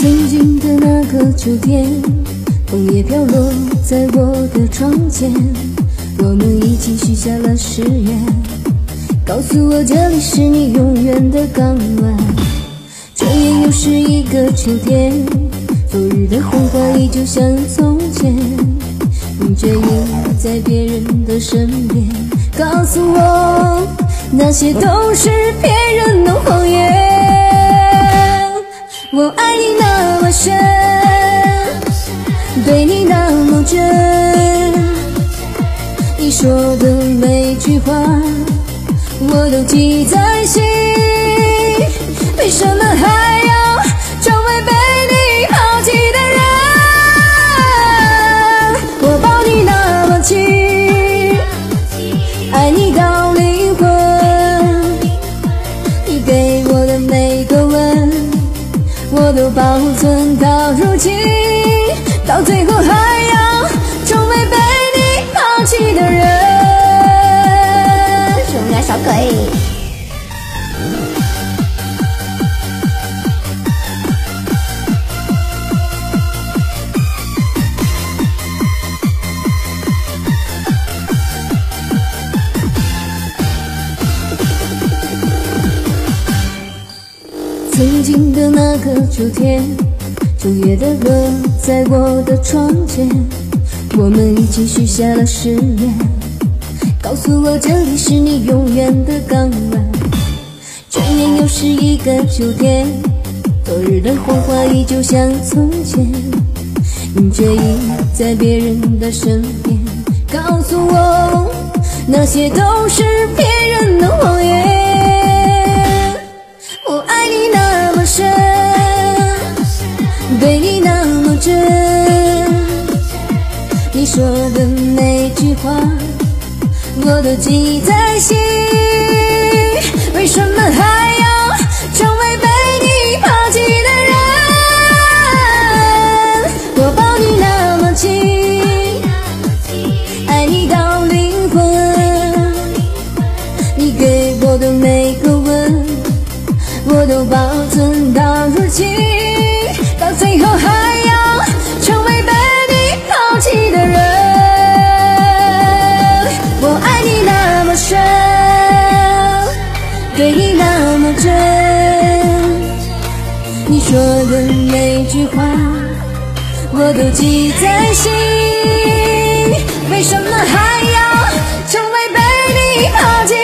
曾经的那个秋天，枫叶飘落在我的窗前，我们一起许下了誓言，告诉我这里是你永远的港湾。转眼又是一个秋天，昨日的红花依旧像从前，你却已在别人的身边，告诉我那些都是骗人的谎言。我爱你那么深，对你那么真，你说的每句话我都记在心，为什么还要成为被你抛弃的人？我抱你那么紧，爱你到灵魂，你给我的每个吻。我都保存曾经的那个秋天，九月的歌在我的窗前，我们一起许下了誓言，告诉我这里是你永远的港湾。转眼又是一个秋天，昨日的黄花依旧像从前，你却已在别人的身边，告诉我那些都是真，你说的每句话我都记在心，为什么还要成为被你抛弃的人？我抱你那么紧，爱你到灵魂，你给我的每个吻。我都保存到如今，说的每句话我都记在心，为什么还要成为被你抛弃？